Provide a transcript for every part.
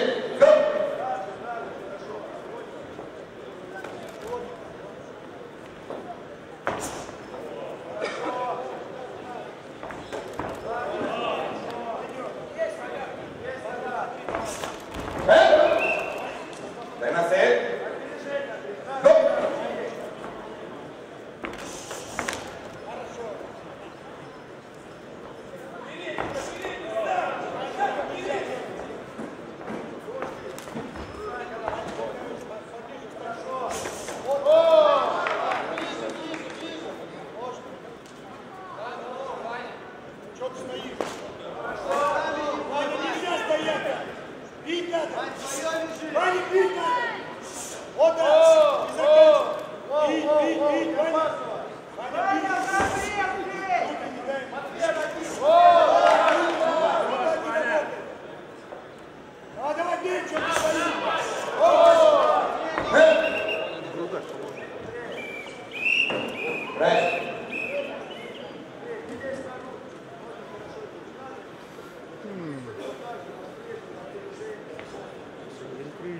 때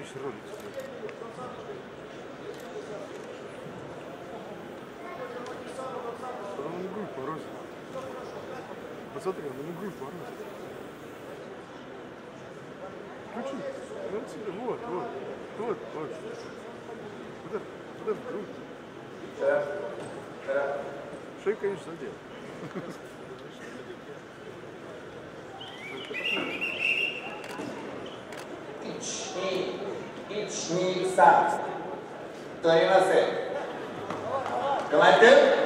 помнишь ролик? Он ну не грудь порозил. Посмотри, он не грудь порозил. Включи. Вот, вот, вот, вот. Куда, куда в грудь? Шею, конечно, задел. 23とります頑張って。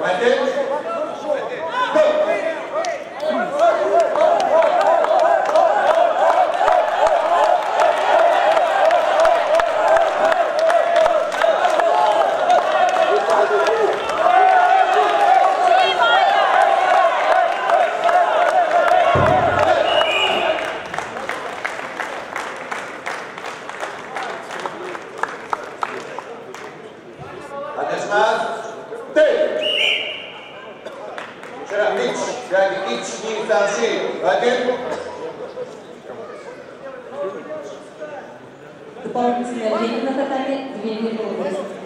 Vai ter? Дополнительное время на татаме 2 минуты.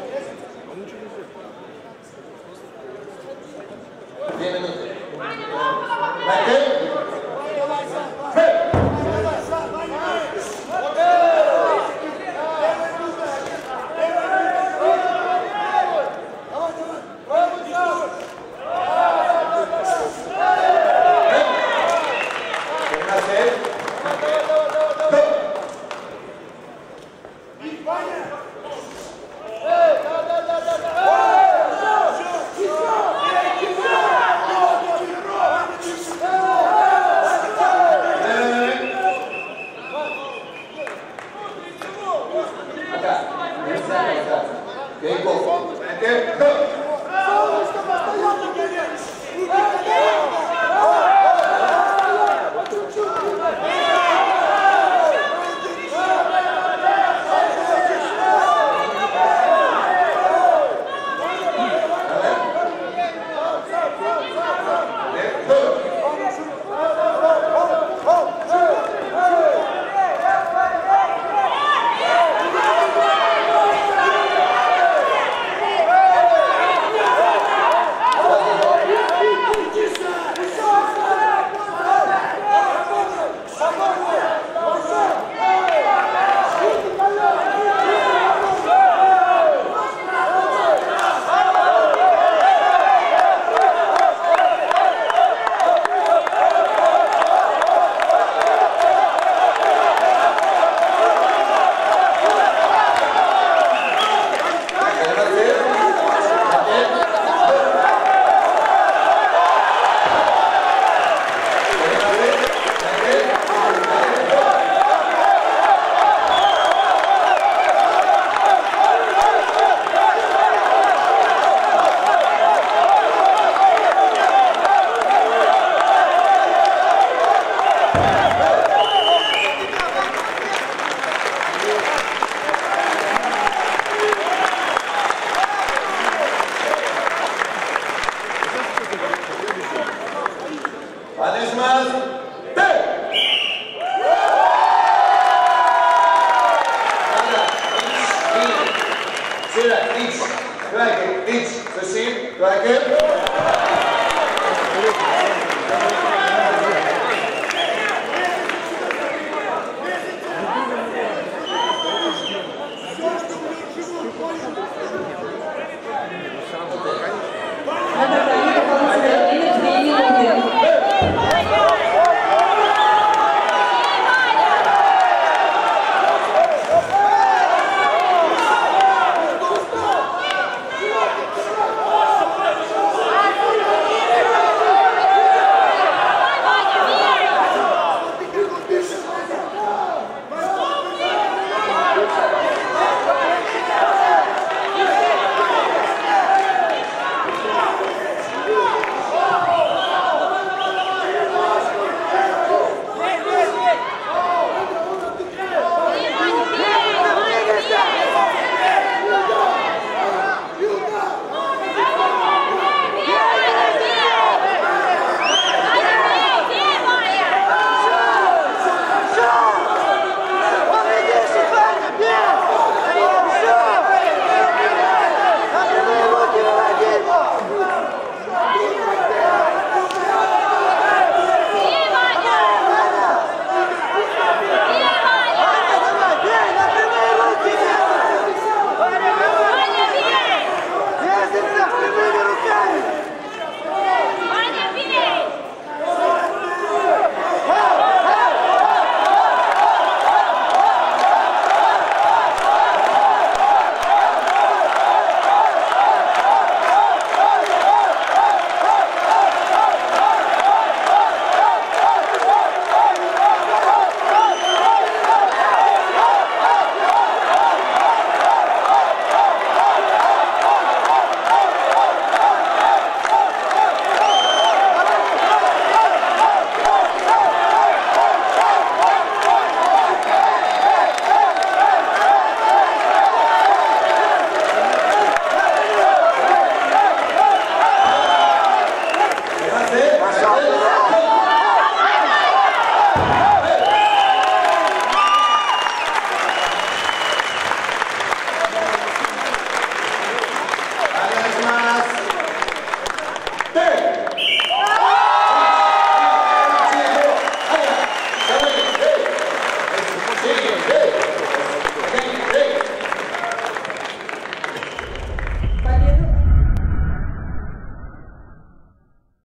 Valeu demais!